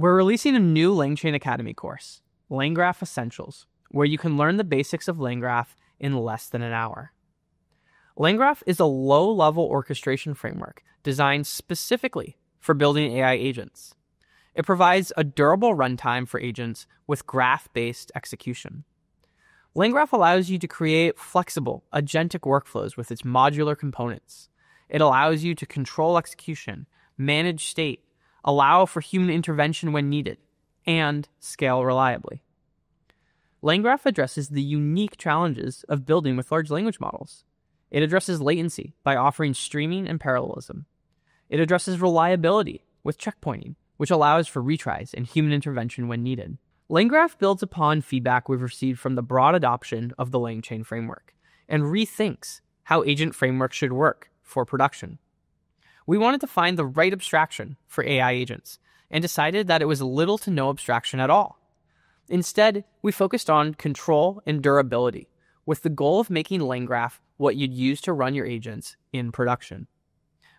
We're releasing a new LangChain Academy course, LangGraph Essentials, where you can learn the basics of LangGraph in less than an hour. LangGraph is a low level orchestration framework designed specifically for building AI agents. It provides a durable runtime for agents with graph based execution. LangGraph allows you to create flexible, agentic workflows with its modular components. It allows you to control execution, manage state, allow for human intervention when needed, and scale reliably. LangGraph addresses the unique challenges of building with large language models. It addresses latency by offering streaming and parallelism. It addresses reliability with checkpointing, which allows for retries and human intervention when needed. LangGraph builds upon feedback we've received from the broad adoption of the LangChain framework and rethinks how agent frameworks should work for production. We wanted to find the right abstraction for AI agents and decided that it was little to no abstraction at all. Instead, we focused on control and durability with the goal of making LangGraph what you'd use to run your agents in production.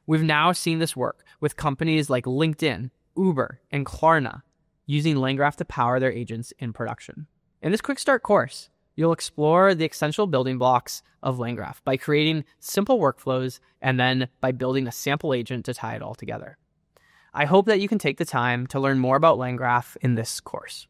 We've now seen this work with companies like LinkedIn, Uber, and Klarna using LangGraph to power their agents in production. In this quick start course, you'll explore the essential building blocks of LangGraph by creating simple workflows and then by building a sample agent to tie it all together. I hope that you can take the time to learn more about LangGraph in this course.